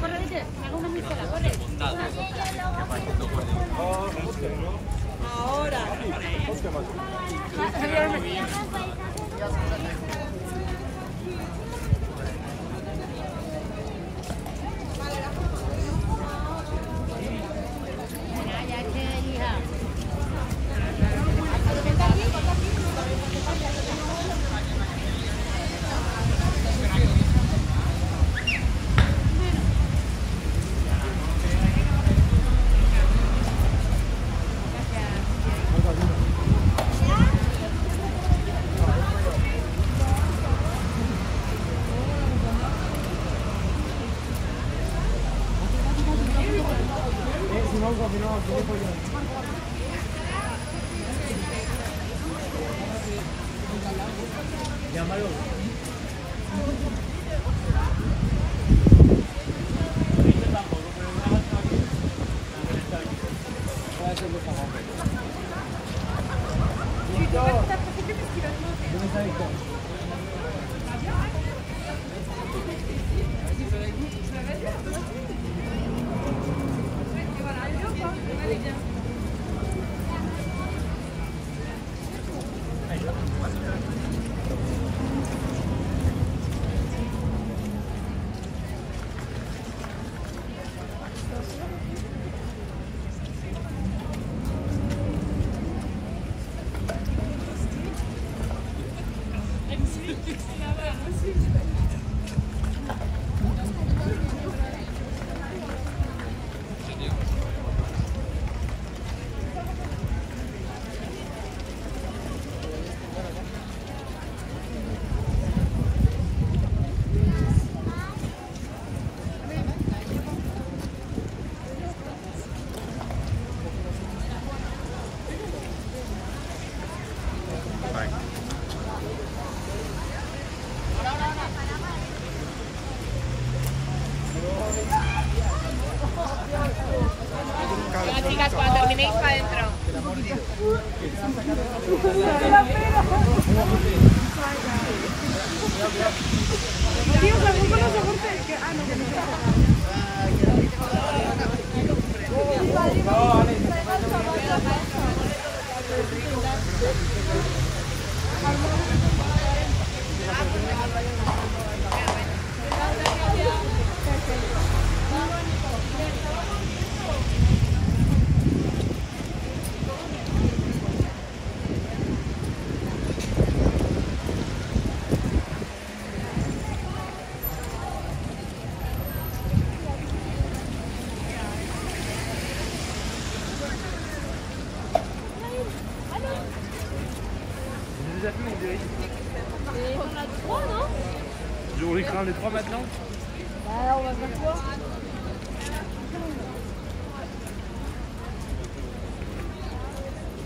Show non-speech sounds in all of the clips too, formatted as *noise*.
corre, vete. Hago una misola, corre. Ahora. Ya, Gracias. Chicas, cuando terminéis para adentro. Déjà fait mon dirige. On a trois, non? On les crame les trois maintenant Bah, on va faire quoi?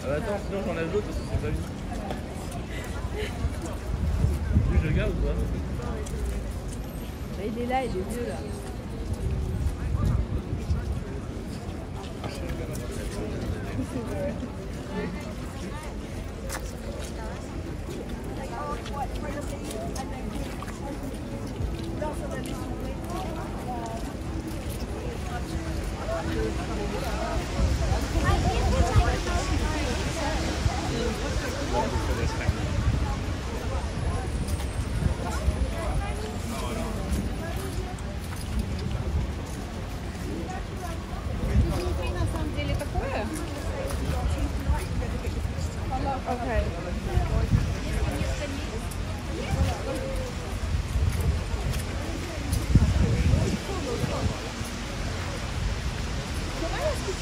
Ah bah attends, sinon j'enlève l'autre parce que c'est pas lui. Lui, le gars ou quoi Bah, Il est là, il est vieux là. *laughs* *laughs*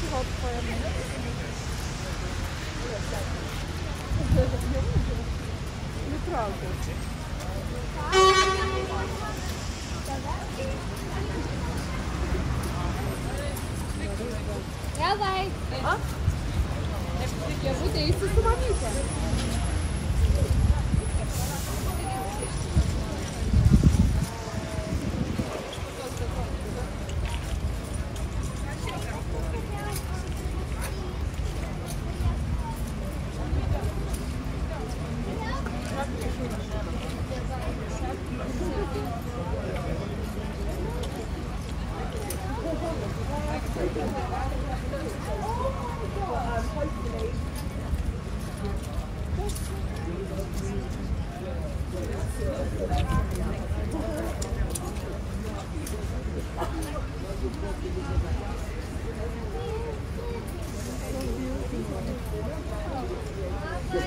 Can I ask you to hold for a minute? Неправда. Давай. А? Я буду їсти